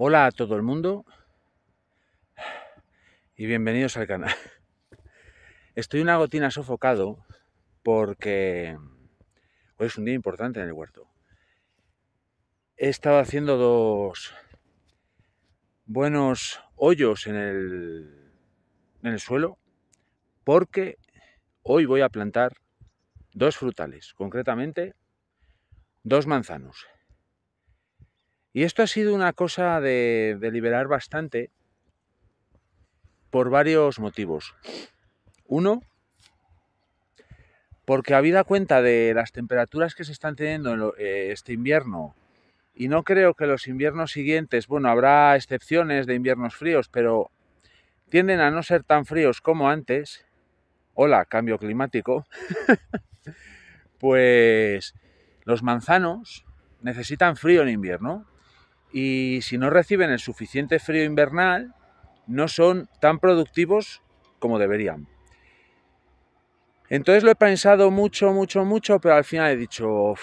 Hola a todo el mundo y bienvenidos al canal. Estoy una gotina sofocado porque hoy es un día importante en el huerto. He estado haciendo dos buenos hoyos en el, en el suelo porque hoy voy a plantar dos frutales, concretamente dos manzanos. Y esto ha sido una cosa de, deliberar bastante por varios motivos. Uno, porque habida cuenta de las temperaturas que se están teniendo eh, este invierno, y no creo que los inviernos siguientes, bueno, habrá excepciones de inviernos fríos, pero tienden a no ser tan fríos como antes, hola, cambio climático, pues los manzanos necesitan frío en invierno y si no reciben el suficiente frío invernal, no son tan productivos como deberían. Entonces lo he pensado mucho, mucho, mucho, pero al final he dicho,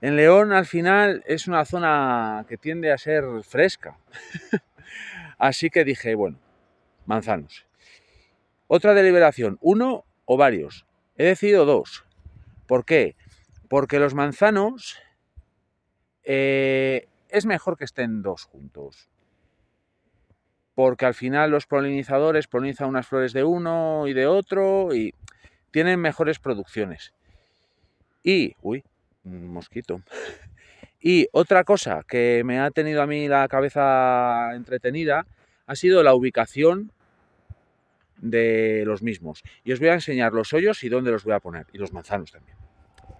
en León al final es una zona que tiende a ser fresca. Así que dije, bueno, manzanos. Otra deliberación, uno o varios. He decidido dos. ¿Por qué? Porque los manzanos eh, es mejor que estén dos juntos. Porque al final los polinizadores polinizan unas flores de uno y de otro y tienen mejores producciones. Y, uy, un mosquito. Y otra cosa que me ha tenido a mí la cabeza entretenida ha sido la ubicación de los mismos. Y os voy a enseñar los hoyos y dónde los voy a poner. Y los manzanos también.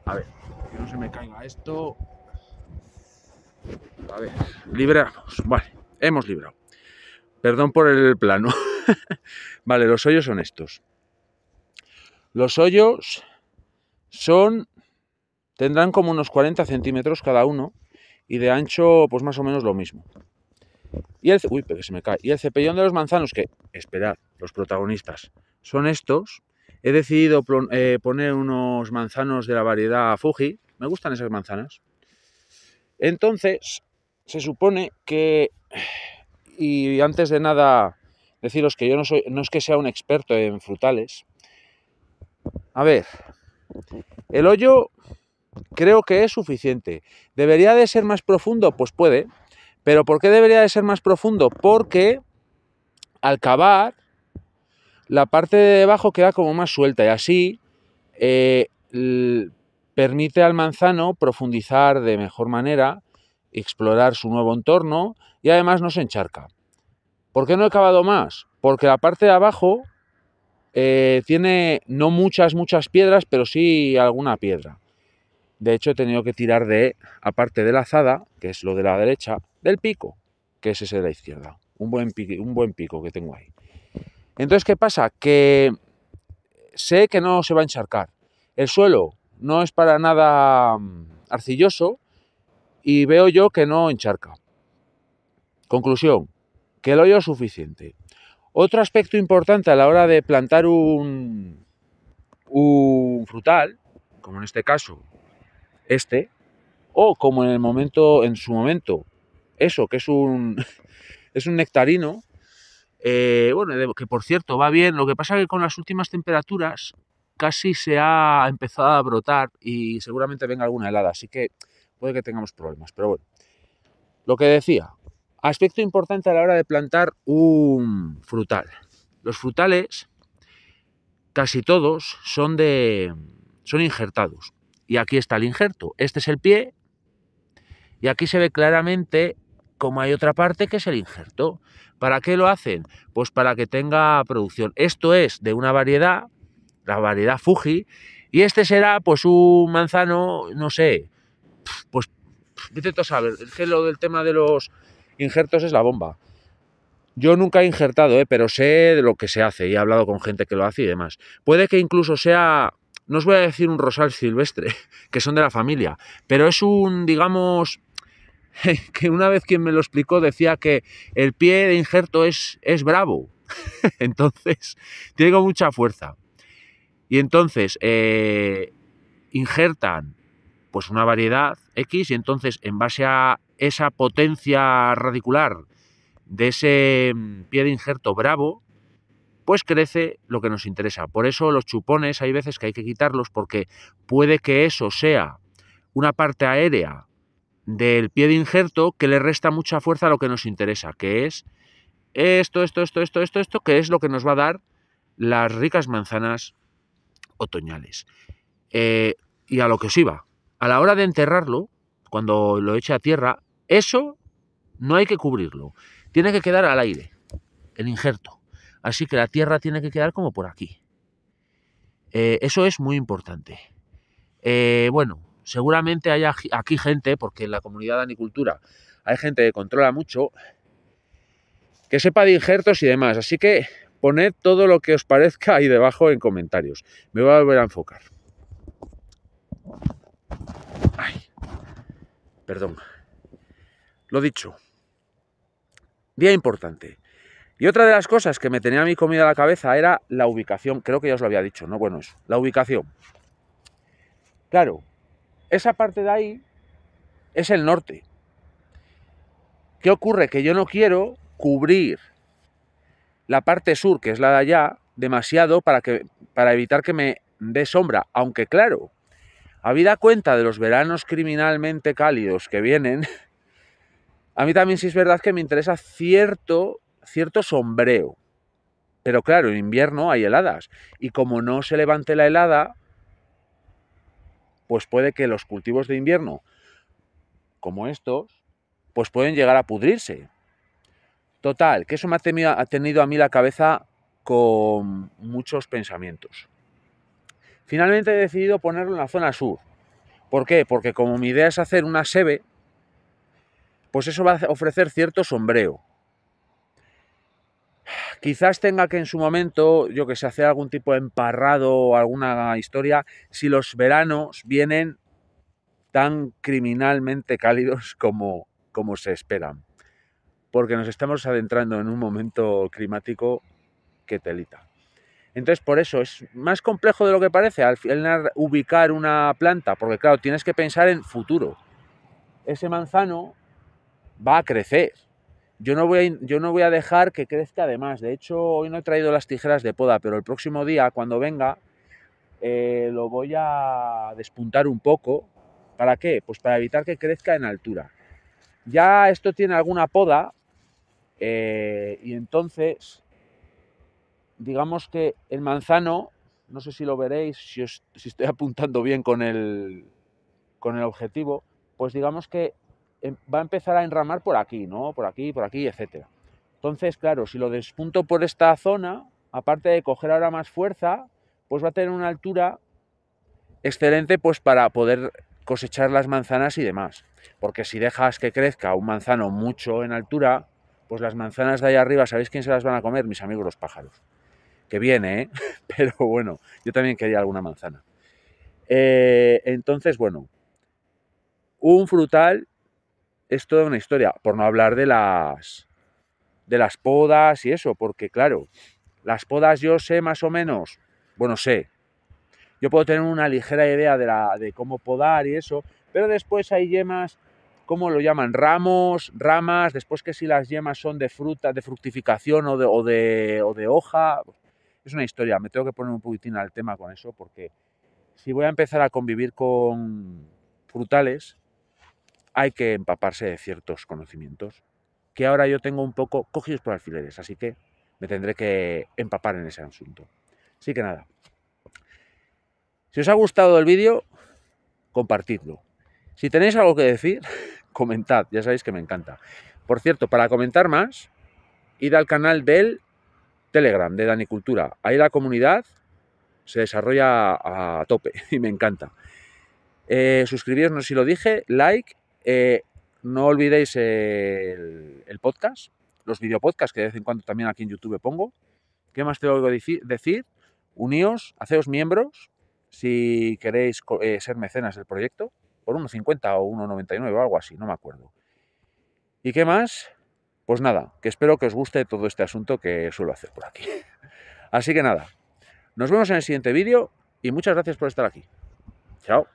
A ver, que no se me caiga esto. A ver, libramos. Vale, hemos librado. Perdón por el plano. vale, los hoyos son estos. Los hoyos son. tendrán como unos 40 centímetros cada uno y de ancho, pues más o menos lo mismo. Y el, uy, pero se me cae. Y el cepellón de los manzanos, que, esperad, los protagonistas, son estos. He decidido eh, poner unos manzanos de la variedad Fuji. Me gustan esas manzanas. Entonces, se supone que, y antes de nada, deciros que yo no, soy, no es que sea un experto en frutales. A ver, el hoyo creo que es suficiente. ¿Debería de ser más profundo? Pues puede. ¿Pero por qué debería de ser más profundo? Porque al cavar, la parte de debajo queda como más suelta y así eh, permite al manzano profundizar de mejor manera, explorar su nuevo entorno y además no se encharca. ¿Por qué no he cavado más? Porque la parte de abajo eh, tiene no muchas, muchas piedras, pero sí alguna piedra. De hecho, he tenido que tirar de, aparte de la azada, que es lo de la derecha, del pico, que es ese de la izquierda. Un buen, un buen pico que tengo ahí. Entonces, ¿qué pasa? Que sé que no se va a encharcar. El suelo no es para nada mm, arcilloso y veo yo que no encharca. Conclusión, que el hoyo es suficiente. Otro aspecto importante a la hora de plantar un, un frutal, como en este caso este, o como en el momento, en su momento, eso, que es un, es un nectarino, eh, bueno, que por cierto va bien, lo que pasa es que con las últimas temperaturas casi se ha empezado a brotar y seguramente venga alguna helada, así que puede que tengamos problemas. Pero bueno, lo que decía, aspecto importante a la hora de plantar un frutal. Los frutales, casi todos, son de. son injertados. Y aquí está el injerto. Este es el pie. Y aquí se ve claramente como hay otra parte que es el injerto. ¿Para qué lo hacen? Pues para que tenga producción. Esto es de una variedad la variedad Fuji, y este será pues un manzano, no sé, pues a saber, es que lo del tema de los injertos es la bomba. Yo nunca he injertado, ¿eh? pero sé de lo que se hace y he hablado con gente que lo hace y demás. Puede que incluso sea, no os voy a decir un rosal silvestre, que son de la familia, pero es un, digamos, que una vez quien me lo explicó decía que el pie de injerto es, es bravo. Entonces, tiene mucha fuerza. Y entonces eh, injertan pues una variedad X y entonces en base a esa potencia radicular de ese mm, pie de injerto bravo, pues crece lo que nos interesa. Por eso los chupones hay veces que hay que quitarlos porque puede que eso sea una parte aérea del pie de injerto que le resta mucha fuerza a lo que nos interesa, que es esto, esto, esto, esto, esto, esto, que es lo que nos va a dar las ricas manzanas otoñales. Eh, y a lo que os iba, a la hora de enterrarlo, cuando lo eche a tierra, eso no hay que cubrirlo, tiene que quedar al aire, el injerto. Así que la tierra tiene que quedar como por aquí. Eh, eso es muy importante. Eh, bueno, seguramente haya aquí gente, porque en la comunidad de anicultura hay gente que controla mucho, que sepa de injertos y demás. Así que poned todo lo que os parezca ahí debajo en comentarios. Me voy a volver a enfocar. Ay, perdón. Lo dicho. Día importante. Y otra de las cosas que me tenía a mi comida a la cabeza era la ubicación. Creo que ya os lo había dicho, ¿no? Bueno, eso, la ubicación. Claro, esa parte de ahí es el norte. ¿Qué ocurre? Que yo no quiero cubrir la parte sur, que es la de allá, demasiado para, que, para evitar que me dé sombra. Aunque claro, habida cuenta de los veranos criminalmente cálidos que vienen, a mí también sí es verdad que me interesa cierto cierto sombreo. Pero claro, en invierno hay heladas. Y como no se levante la helada, pues puede que los cultivos de invierno, como estos, pues pueden llegar a pudrirse. Total, que eso me ha tenido, a mí la cabeza con muchos pensamientos. Finalmente he decidido ponerlo en la zona sur. ¿Por qué? Porque como mi idea es hacer una sebe, pues eso va a ofrecer cierto sombreo. Quizás tenga que en su momento, yo que sé, hacer algún tipo de emparrado o alguna historia, si los veranos vienen tan criminalmente cálidos como, como se esperan. Porque nos estamos adentrando en un momento climático que telita. Entonces, por eso es más complejo de lo que parece al final ubicar una planta, porque claro, tienes que pensar en futuro. Ese manzano va a crecer, yo no, voy a, yo no voy a dejar que crezca además. De hecho, hoy no he traído las tijeras de poda, pero el próximo día, cuando venga, eh, lo voy a despuntar un poco. ¿Para qué? Pues para evitar que crezca en altura. Ya esto tiene alguna poda eh, y entonces, digamos que el manzano, no sé si lo veréis, si, si estoy apuntando bien con el, con el objetivo, pues digamos que Em, va a empezar a enramar por aquí, ¿no? Por aquí, por aquí, etcétera. Entonces, claro, si lo despunto por esta zona, aparte de coger ahora más fuerza, pues va a tener una altura excelente pues para poder cosechar las manzanas y demás. Porque si dejas que crezca un manzano mucho en altura, pues las manzanas de ahí arriba, ¿sabéis quién se las van a comer? Mis amigos los pájaros. Que viene, ¿eh? Pero bueno, yo también quería alguna manzana. Eh, entonces, bueno, un frutal es toda una historia, por no hablar de las de las podas y eso, porque claro, las podas yo sé más o menos, bueno, sé, yo puedo tener una ligera idea de, la, de cómo podar y eso, pero después hay yemas, ¿cómo lo llaman? Ramos, ramas, después que si las yemas son de fruta, de fructificación o de, o de, hoja, es una historia, me tengo que poner un poquitín al tema con eso, porque si voy a empezar a convivir con frutales, hay que empaparse de ciertos conocimientos que ahora yo tengo un poco cogidos por alfileres, así que me tendré que empapar en ese asunto. Así que nada. Si os ha gustado el vídeo, compartidlo. Si tenéis algo que decir, comentad, ya sabéis que me encanta. Por cierto, para comentar más, id al canal del Telegram de Danicultura. Ahí la comunidad se desarrolla a tope y me encanta. Eh, suscribiros, no sé si lo dije, like eh, no olvidéis el, podcast, los videopodcasts que de vez en cuando también aquí en YouTube pongo. ¿Qué más tengo que decir? Uníos, haceos miembros si queréis eh, ser mecenas del proyecto, por 1,50 o 1,99 o algo así, no me acuerdo. ¿Y qué más? Pues nada, que espero que os guste todo este asunto que suelo hacer por aquí. Así que nada, nos vemos en el siguiente vídeo y muchas gracias por estar aquí. Chao.